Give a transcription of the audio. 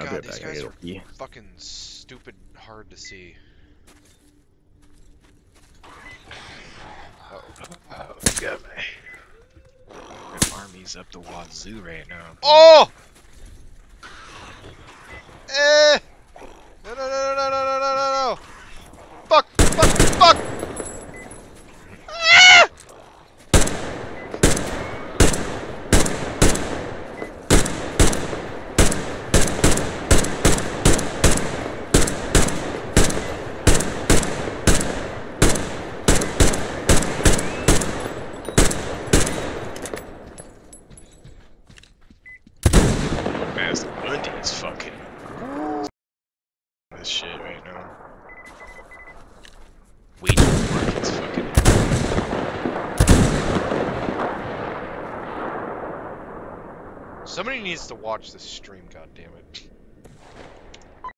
God, right these back. Guys gotta are go fucking stupid hard to see. Uh-oh. Oh, oh, oh got me. The army's up the wazoo right now. Oh! Master Bundy is fucking this shit right now. Wait, market's fucking. Somebody needs to watch this stream, goddammit.